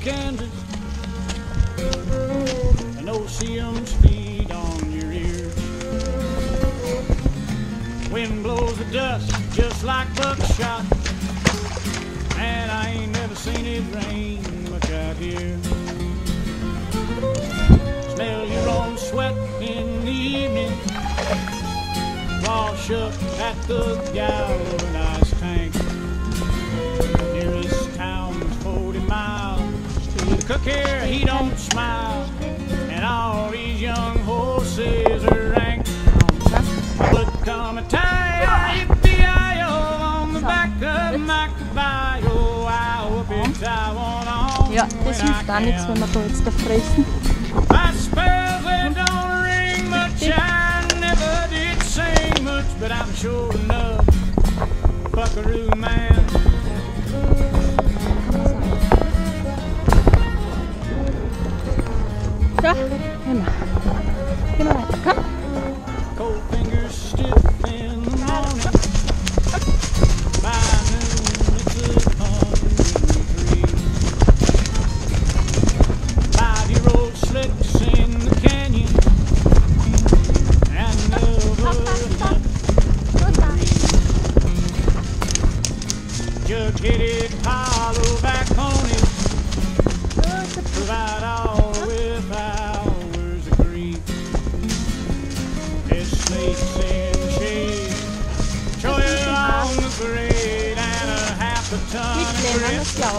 Kansas. And those CM's feed on your ears. Wind blows the dust just like buckshot. And I ain't never seen it rain much out here. Smell your own sweat in the evening. Wash up at the galvanized tank. Cook here, he don't smile. And all these young horses are rank. But come a tie, yippee-i-yo, on the back of my caballo. I hope it's I want on Ja, das when I hilft auch nichts, wenn wir da jetzt da fressen. My spells they don't ring much. I never did sing much, but I'm sure enough. Buckaroo man. 走，哎呀妈！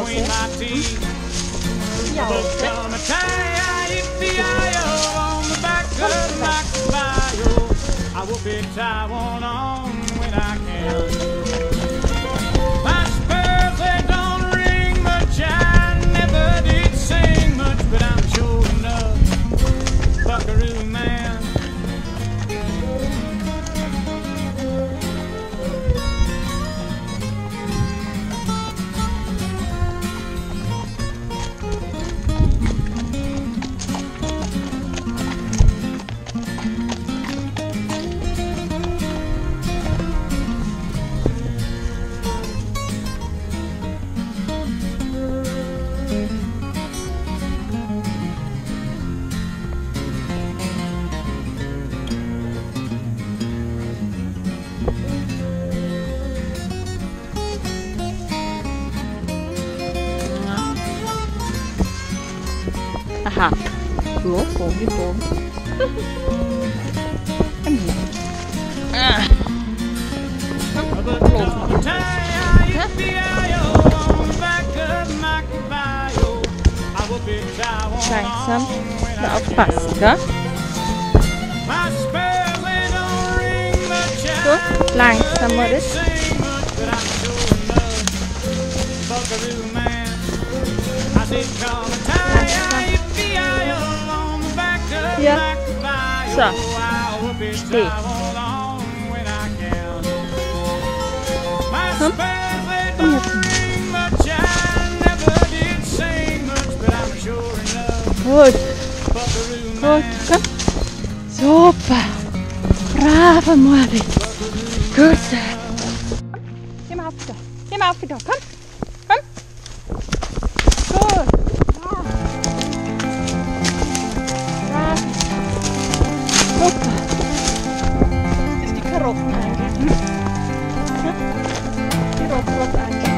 Between my teeth. On the back of my. I will be one on when I can. à hả chúa cốm với cốm em nhìn à không lột Langsam da aufpassen, gell? So, langsam war das. Buckaroo man, I did call hier so, steht. Hm? Gut. Gut, komm. Super. Bravo, Moritz. Gut. Geh mal auf die Geh mal auf die Tür. Komm. Komm. okula bence. Bir okula bence.